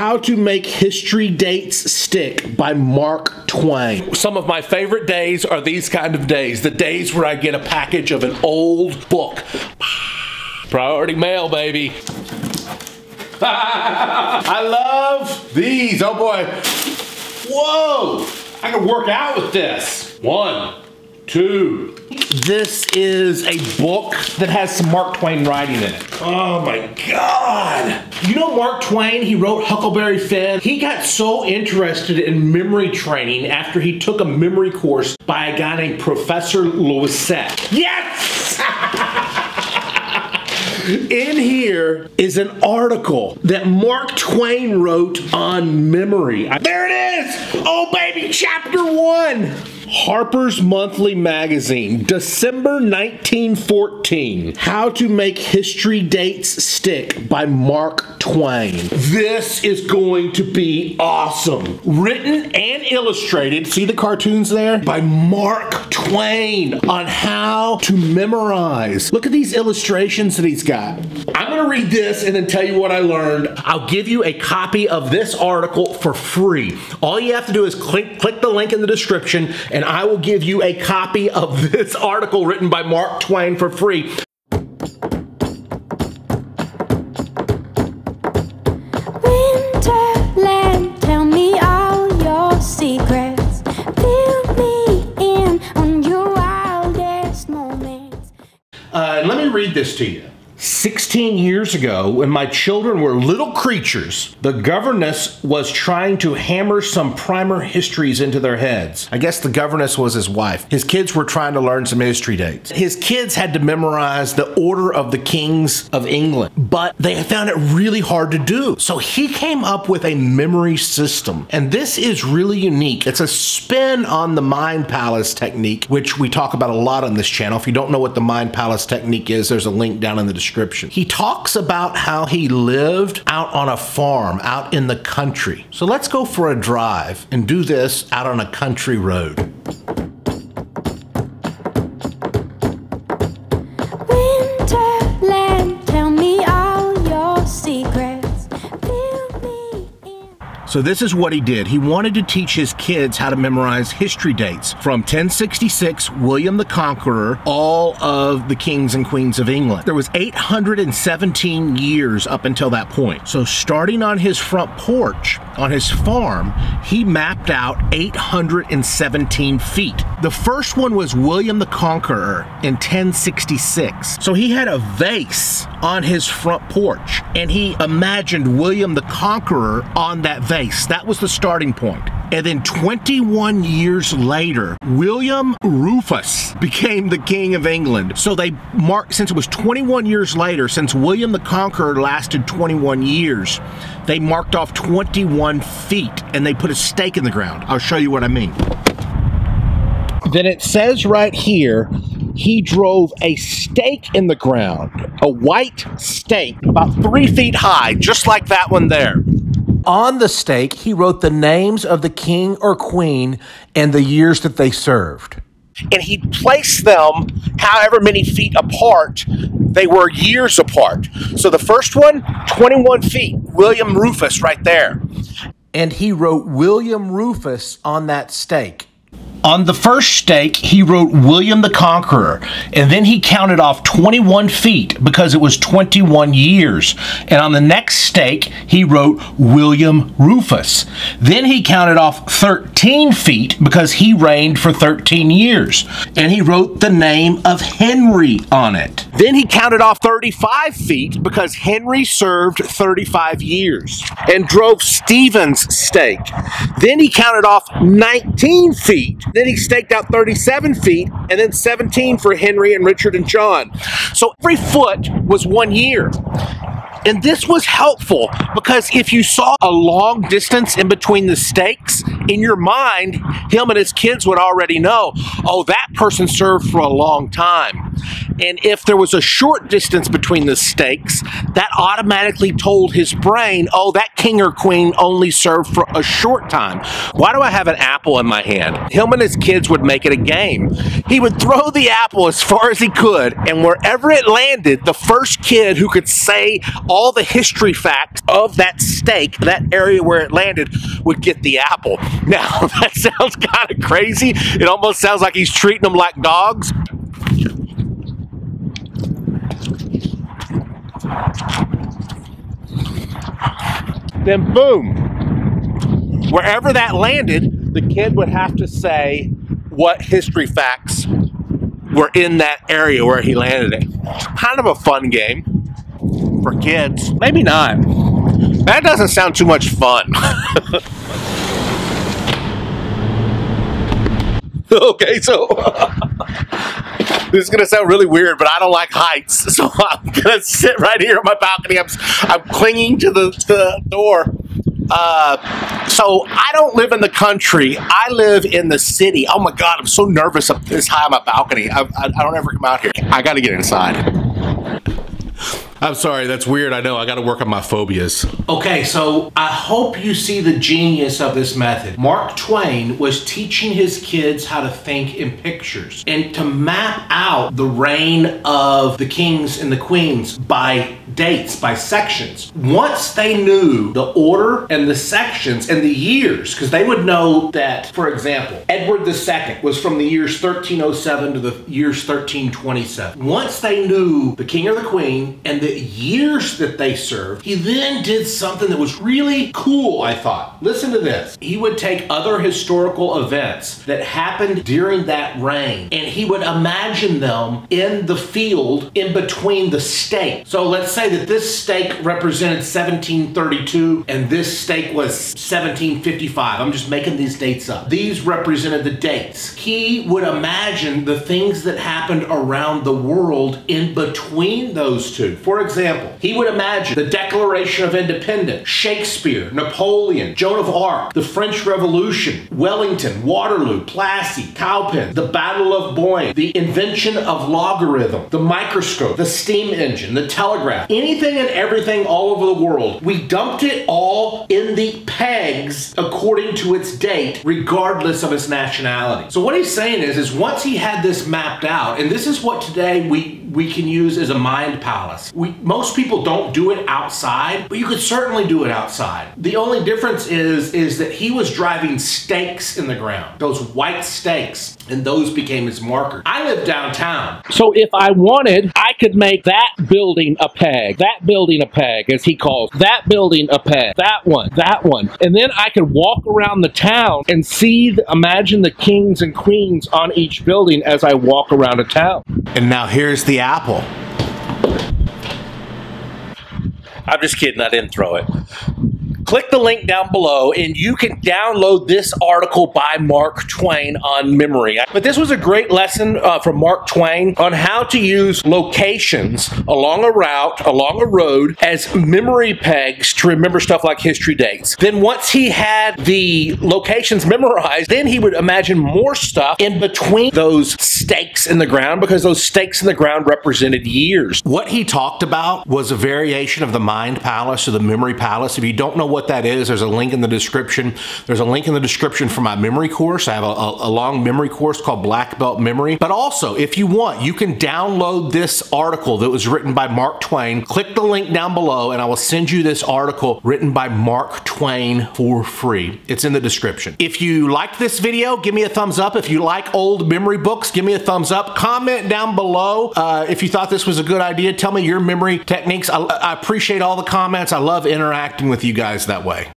How to Make History Dates Stick by Mark Twain. Some of my favorite days are these kind of days the days where I get a package of an old book. Priority mail, baby. I love these. Oh boy. Whoa! I can work out with this. One, two. This is a book that has some Mark Twain writing in it. Oh my God. You know Mark Twain, he wrote Huckleberry Finn. He got so interested in memory training after he took a memory course by a guy named Professor Loisette. Yes! In here is an article that Mark Twain wrote on memory. There it is! Oh, baby, chapter one. Harper's Monthly Magazine, December 1914. How to Make History Dates Stick by Mark Twain. This is going to be awesome. Written and illustrated, see the cartoons there? By Mark Twain on how to memorize. Look at these illustrations that he's got. I'm to read this and then tell you what I learned. I'll give you a copy of this article for free. All you have to do is click, click the link in the description and and I will give you a copy of this article written by Mark Twain for free. Winterland, tell me all your secrets. Fill me in on your wildest moments. Uh, let me read this to you. 16 years ago, when my children were little creatures, the governess was trying to hammer some primer histories into their heads. I guess the governess was his wife. His kids were trying to learn some history dates. His kids had to memorize the order of the kings of England, but they found it really hard to do. So he came up with a memory system. And this is really unique. It's a spin on the Mind Palace technique, which we talk about a lot on this channel. If you don't know what the Mind Palace technique is, there's a link down in the description description. He talks about how he lived out on a farm out in the country. So let's go for a drive and do this out on a country road. So this is what he did. He wanted to teach his kids how to memorize history dates from 1066, William the Conqueror, all of the kings and queens of England. There was 817 years up until that point. So starting on his front porch on his farm, he mapped out 817 feet. The first one was William the Conqueror in 1066. So he had a vase on his front porch and he imagined William the Conqueror on that vase. That was the starting point. And then 21 years later, William Rufus became the King of England. So they marked, since it was 21 years later, since William the Conqueror lasted 21 years, they marked off 21 feet and they put a stake in the ground. I'll show you what I mean. Then it says right here, he drove a stake in the ground, a white stake, about three feet high, just like that one there. On the stake, he wrote the names of the king or queen and the years that they served. And he placed them however many feet apart. They were years apart. So the first one, 21 feet, William Rufus right there. And he wrote William Rufus on that stake. On the first stake, he wrote William the Conqueror, and then he counted off 21 feet because it was 21 years. And on the next stake, he wrote William Rufus. Then he counted off 13 feet because he reigned for 13 years. And he wrote the name of Henry on it. Then he counted off 35 feet because Henry served 35 years and drove Stephen's stake. Then he counted off 19 feet then he staked out 37 feet and then 17 for Henry and Richard and John. So every foot was one year. And this was helpful because if you saw a long distance in between the stakes, in your mind, him and his kids would already know, oh, that person served for a long time. And if there was a short distance between the stakes, that automatically told his brain, oh, that king or queen only served for a short time. Why do I have an apple in my hand? Him and his kids would make it a game. He would throw the apple as far as he could, and wherever it landed, the first kid who could say all the history facts of that stake, that area where it landed, would get the apple. Now, that sounds kind of crazy. It almost sounds like he's treating them like dogs. Then, boom, wherever that landed, the kid would have to say what history facts were in that area where he landed it. Kind of a fun game for kids. Maybe not. That doesn't sound too much fun. okay, so this is gonna sound really weird, but I don't like heights, so I'm gonna sit right here on my balcony. I'm, I'm clinging to the, the door. Uh, so I don't live in the country. I live in the city. Oh my God, I'm so nervous up this high on my balcony. I, I, I don't ever come out here. I got to get inside. I'm sorry, that's weird. I know. I got to work on my phobias. Okay, so I hope you see the genius of this method. Mark Twain was teaching his kids how to think in pictures and to map out the reign of the kings and the queens by dates, by sections. Once they knew the order and the sections and the years, because they would know that, for example, Edward II was from the years 1307 to the years 1327. Once they knew the king or the queen and the years that they served, he then did something that was really cool, I thought. Listen to this. He would take other historical events that happened during that reign and he would imagine them in the field in between the stake. So let's say that this stake represented 1732 and this stake was 1755. I'm just making these dates up. These represented the dates. He would imagine the things that happened around the world in between those two. For example, he would imagine the Declaration of Independence, Shakespeare, Napoleon, Joan of Arc, the French Revolution, Wellington, Waterloo, Plassey, Cowpen, the Battle of Boyne, the invention of logarithm, the microscope, the steam engine, the telegraph, anything and everything all over the world. We dumped it all in the pegs according to its date, regardless of its nationality. So what he's saying is, is once he had this mapped out, and this is what today we we can use as a mind palace. We most people don't do it outside, but you could certainly do it outside. The only difference is is that he was driving stakes in the ground, those white stakes, and those became his marker. I live downtown, so if I wanted, I could make that building a peg, that building a peg, as he calls that building a peg, that one, that one, and then I could walk around the town and see, the, imagine the kings and queens on each building as I walk around a town. And now here's the apple. I'm just kidding, I didn't throw it. Click the link down below and you can download this article by Mark Twain on memory. But this was a great lesson uh, from Mark Twain on how to use locations along a route, along a road, as memory pegs to remember stuff like history dates. Then once he had the locations memorized, then he would imagine more stuff in between those stakes in the ground because those stakes in the ground represented years. What he talked about was a variation of the mind palace or the memory palace. If you don't know what that is, there's a link in the description. There's a link in the description for my memory course. I have a, a, a long memory course called Black Belt Memory. But also, if you want, you can download this article that was written by Mark Twain. Click the link down below and I will send you this article written by Mark Twain for free. It's in the description. If you liked this video, give me a thumbs up. If you like old memory books, give me a thumbs up. Comment down below uh, if you thought this was a good idea. Tell me your memory techniques. I, I appreciate all the comments. I love interacting with you guys that way.